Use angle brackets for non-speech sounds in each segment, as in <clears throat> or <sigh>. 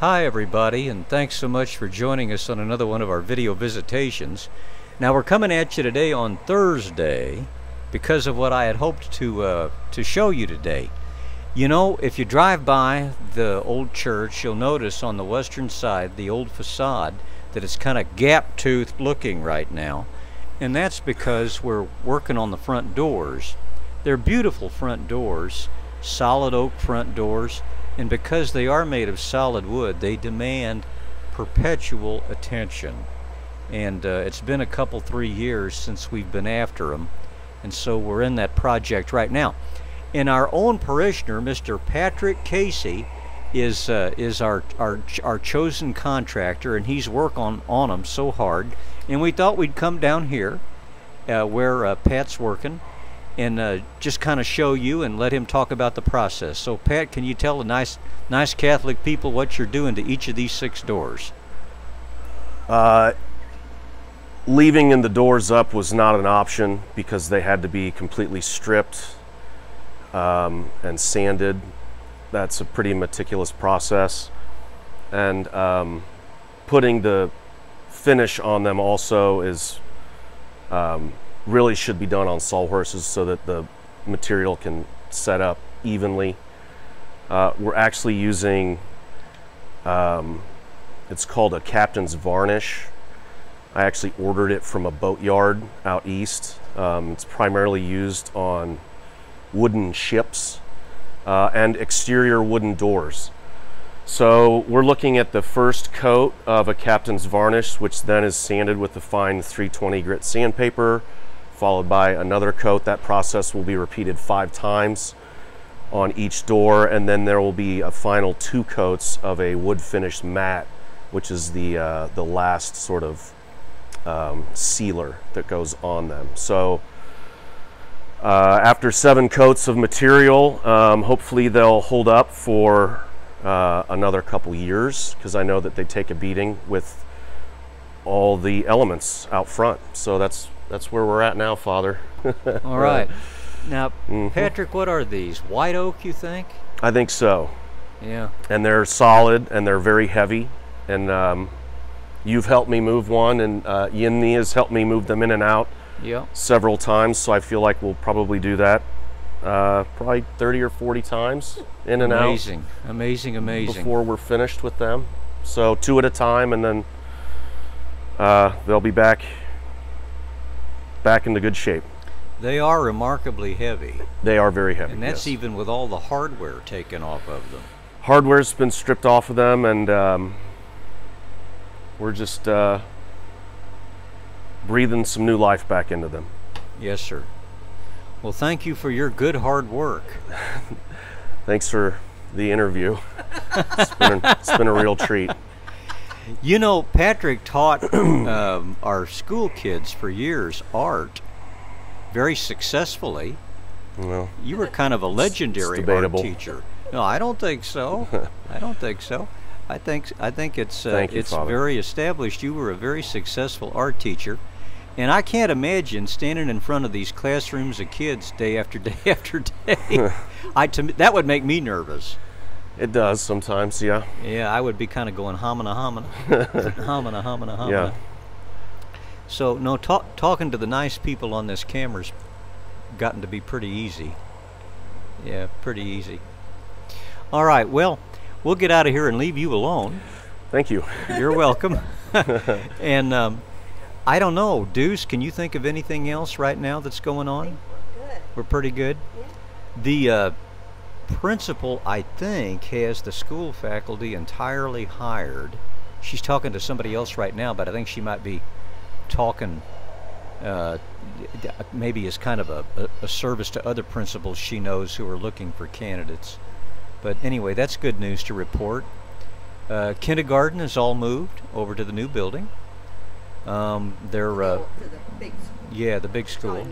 Hi everybody and thanks so much for joining us on another one of our video visitations. Now we're coming at you today on Thursday because of what I had hoped to uh, to show you today. You know, if you drive by the old church, you'll notice on the western side, the old facade, that it's kind of gap-toothed looking right now. And that's because we're working on the front doors. They're beautiful front doors, solid oak front doors, and because they are made of solid wood, they demand perpetual attention. And uh, it's been a couple, three years since we've been after them, and so we're in that project right now. And our own parishioner, Mr. Patrick Casey, is uh, is our, our our chosen contractor, and he's worked on on them so hard. And we thought we'd come down here, uh, where uh, Pat's working, and uh, just kind of show you and let him talk about the process. So, Pat, can you tell the nice nice Catholic people what you're doing to each of these six doors? Uh, leaving in the doors up was not an option because they had to be completely stripped um, and sanded. That's a pretty meticulous process. And um, putting the finish on them also is um, really should be done on sawhorses so that the material can set up evenly. Uh, we're actually using, um, it's called a captain's varnish. I actually ordered it from a boatyard out east. Um, it's primarily used on wooden ships uh, and exterior wooden doors. So we're looking at the first coat of a captain's varnish, which then is sanded with the fine 320 grit sandpaper, followed by another coat. That process will be repeated five times on each door, and then there will be a final two coats of a wood finish matte, which is the uh, the last sort of um, sealer that goes on them. So uh, after seven coats of material, um, hopefully they'll hold up for uh, another couple years because I know that they take a beating with all the elements out front. So that's that's where we're at now, Father. <laughs> all right. <laughs> Now, mm-hmm. Patrick, what are these? White oak, you think? I think so. Yeah. And they're solid and they're very heavy. And um, you've helped me move one, and uh, Yinni has helped me move them in and out yeah. several times. So I feel like we'll probably do that uh, probably 30 or 40 times in and amazing. out. Amazing, amazing, amazing. Before we're finished with them. So two at a time, and then uh, they'll be back back into good shape. They are remarkably heavy. They are very heavy. And that's yes. even with all the hardware taken off of them. Hardware's been stripped off of them, and um, we're just uh, breathing some new life back into them. Yes, sir. Well, thank you for your good hard work. <laughs> Thanks for the interview. it's, been, it's been a real treat. <laughs> You know, Patrick taught <clears throat> um, our school kids for years art very successfully. Well, you were kind of a legendary art teacher. No, I don't think so. <laughs> I don't think so. I think I think it's uh, you, it's Father. very established. You were a very successful art teacher, and I can't imagine standing in front of these classrooms of kids day after <laughs> day after day. <laughs> I to that would make me nervous. It does sometimes, yeah. Yeah, I would be kind of going homina homina, <laughs> homina homina homina. Yeah. So no, talk, talking to the nice people on this camera's gotten to be pretty easy. Yeah, pretty easy. All right, well, we'll get out of here and leave you alone. Thank you. You're welcome. <laughs> <laughs> and um, I don't know, Deuce, can you think of anything else right now that's going on? we're good. We're pretty good. Yeah. The uh, principal, I think, has the school faculty entirely hired. She's talking to somebody else right now, but I think she might be talking uh, maybe as kind of a, a, service to other principals she knows who are looking for candidates. But anyway, that's good news to report. Uh, kindergarten is all moved over to the new building. Um, they're uh, the yeah, the big school.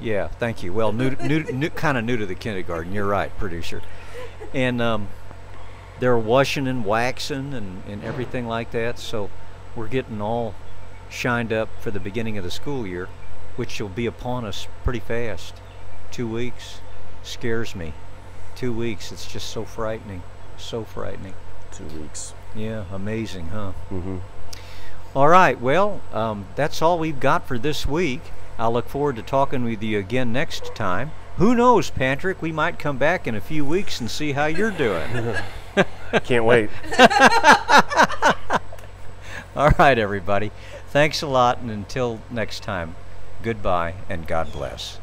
Yeah, thank you. Well, new, new, new kind of new to the kindergarten. You're right, producer. And um, they're washing and waxing and, and everything like that. So we're getting all shined up for the beginning of the school year, which will be upon us pretty fast. Two weeks scares me. Two weeks, it's just so frightening. So frightening. two weeks. Yeah, amazing, huh? hmm All right, well, um, that's all we've got for this week. I look forward to talking with you again next time. Who knows, Patrick? We might come back in a few weeks and see how you're doing. <laughs> Can't wait. <laughs> all right, everybody. Thanks a lot, and until next time, goodbye and God bless.